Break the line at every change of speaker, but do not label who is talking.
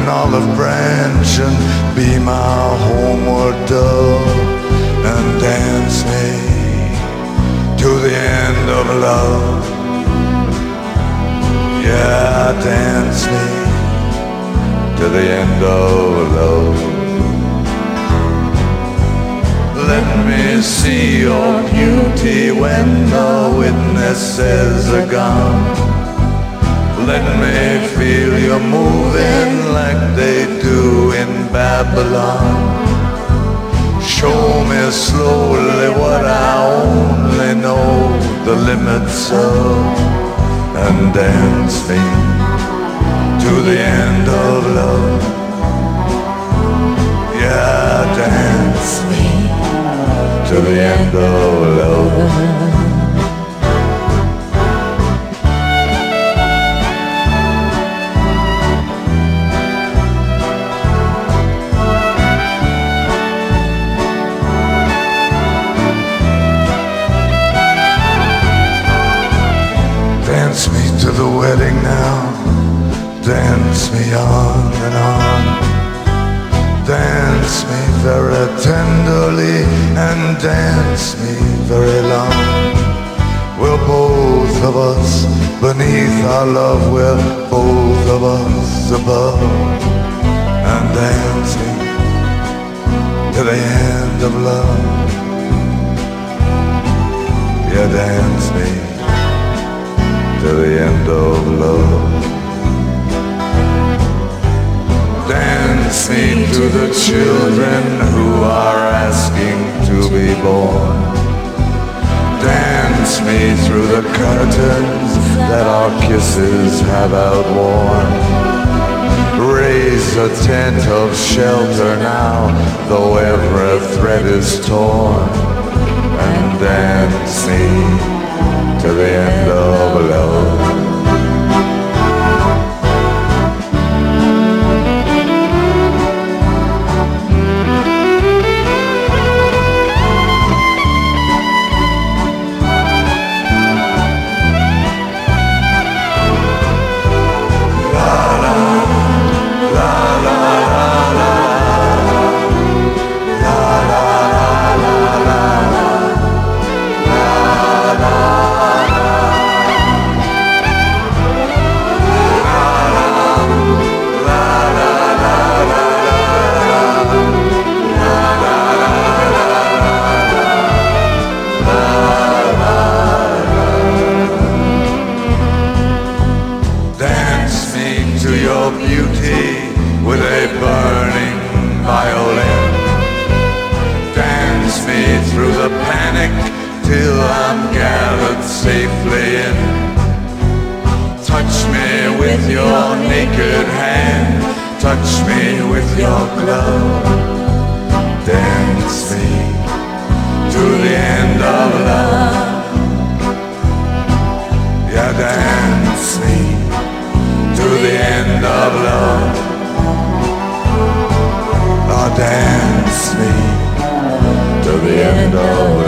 an olive branch and be my homeward dove and dance me to the end of love. Yeah, dance me to the end of love. Let me see your beauty when the witnesses are gone. Let me feel you moving Babylon. Show me slowly what I only know the limits of and dance me to the end of love. Yeah, dance me to the end of love. Dance me to the wedding now. Dance me on and on. Dance me very tenderly and dance me very long. We're both of us beneath our love. We're both of us above. And dance end of love. Dance me to the children who are asking to be born. Dance me through the curtains that our kisses have outworn. Raise a tent of shelter now, though every thread is torn. And dance me to the end of me through the panic till I'm gathered safely in. Touch me with your naked hand. Touch me with your glove. Dance me to the end of love. end of